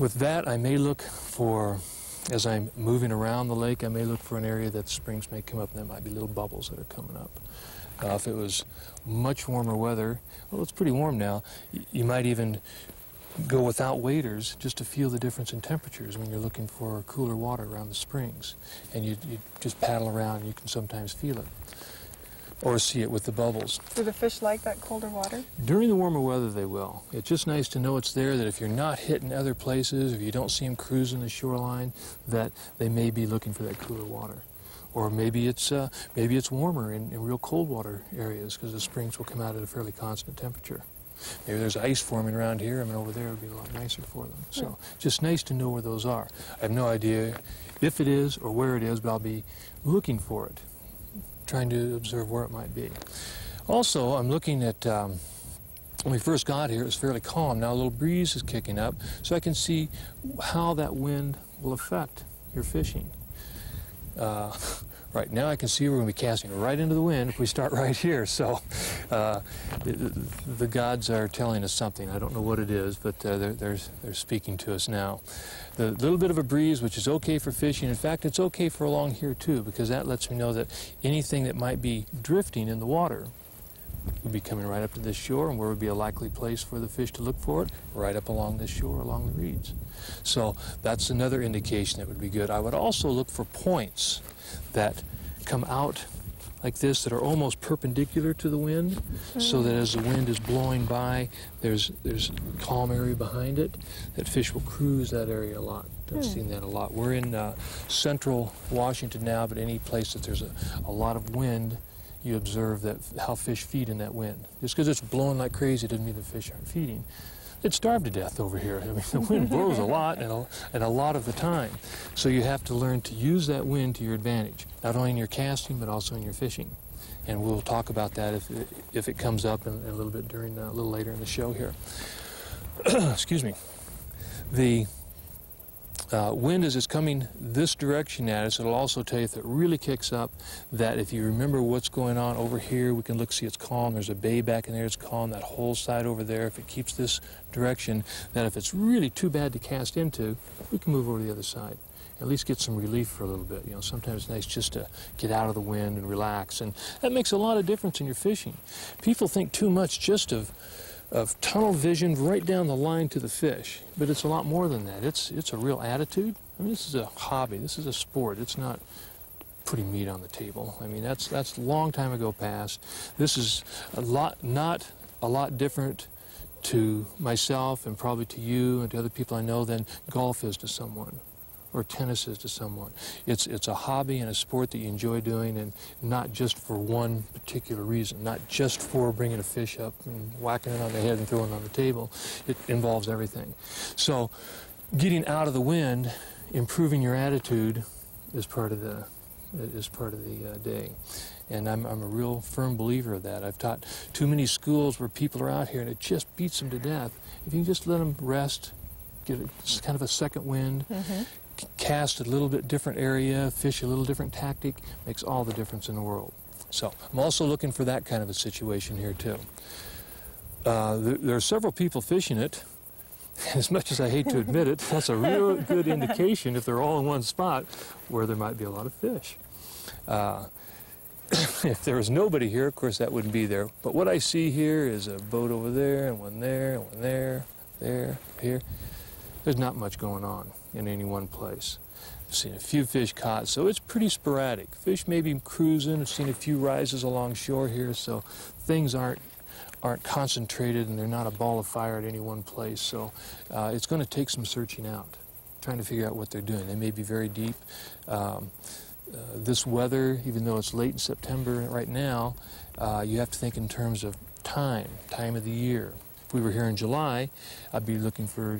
With that, I may look for, as I'm moving around the lake, I may look for an area that springs may come up, and there might be little bubbles that are coming up. Uh, if it was much warmer weather, well, it's pretty warm now, you might even go without waders just to feel the difference in temperatures when you're looking for cooler water around the springs. And you, you just paddle around you can sometimes feel it or see it with the bubbles. Do the fish like that colder water? During the warmer weather, they will. It's just nice to know it's there, that if you're not hitting other places, if you don't see them cruising the shoreline, that they may be looking for that cooler water. Or maybe it's, uh, maybe it's warmer in, in real cold water areas because the springs will come out at a fairly constant temperature. Maybe there's ice forming around here. I mean, over there would be a lot nicer for them. So just nice to know where those are. I have no idea if it is or where it is, but I'll be looking for it, trying to observe where it might be. Also, I'm looking at, um, when we first got here, it was fairly calm. Now a little breeze is kicking up, so I can see how that wind will affect your fishing. Uh, right now I can see we're going to be casting right into the wind if we start right here. So uh, the, the, gods are telling us something. I don't know what it is, but uh, they're, they're, they're speaking to us now. The little bit of a breeze, which is okay for fishing. In fact, it's okay for along here too, because that lets me know that anything that might be drifting in the water would be coming right up to this shore, and where would be a likely place for the fish to look for it? Right up along this shore, along the reeds. So that's another indication that would be good. I would also look for points that come out like this that are almost perpendicular to the wind mm. so that as the wind is blowing by there's there's calm area behind it that fish will cruise that area a lot I've mm. seen that a lot we're in uh, central Washington now but any place that there's a, a lot of wind you observe that how fish feed in that wind. Just because it's blowing like crazy doesn't mean the fish aren't feeding. It's starved to death over here. I mean, the wind blows a lot and a, and a lot of the time. So you have to learn to use that wind to your advantage, not only in your casting, but also in your fishing. And we'll talk about that if, if it comes up in, in a little bit during, uh, a little later in the show here. Excuse me. The uh, wind as it's coming this direction at us, it'll also tell you if it really kicks up that if you remember what's going on over here, we can look, see it's calm. There's a bay back in there, it's calm. That whole side over there, if it keeps this direction, that if it's really too bad to cast into, we can move over to the other side. At least get some relief for a little bit. You know, sometimes it's nice just to get out of the wind and relax, and that makes a lot of difference in your fishing. People think too much just of of tunnel vision right down the line to the fish. But it's a lot more than that. It's, it's a real attitude. I mean, this is a hobby. This is a sport. It's not putting meat on the table. I mean, that's, that's a long time ago past. This is a lot, not a lot different to myself and probably to you and to other people I know than golf is to someone or tennis is to someone. It's, it's a hobby and a sport that you enjoy doing and not just for one particular reason, not just for bringing a fish up and whacking it on the head and throwing it on the table. It involves everything. So getting out of the wind, improving your attitude is part of the, is part of the uh, day. And I'm, I'm a real firm believer of that. I've taught too many schools where people are out here and it just beats them to death. If you just let them rest, a, kind of a second wind, mm -hmm cast a little bit different area, fish a little different tactic, makes all the difference in the world. So I'm also looking for that kind of a situation here too. Uh, there, there are several people fishing it. As much as I hate to admit it, that's a real good indication if they're all in one spot where there might be a lot of fish. Uh, if there was nobody here, of course, that wouldn't be there. But what I see here is a boat over there, and one there, and one there, there, here. There's not much going on in any one place. I've seen a few fish caught, so it's pretty sporadic. Fish may be cruising. I've seen a few rises along shore here, so things aren't aren't concentrated and they're not a ball of fire at any one place. So uh, it's going to take some searching out, trying to figure out what they're doing. They may be very deep. Um, uh, this weather, even though it's late in September right now, uh, you have to think in terms of time, time of the year. If we were here in July, I'd be looking for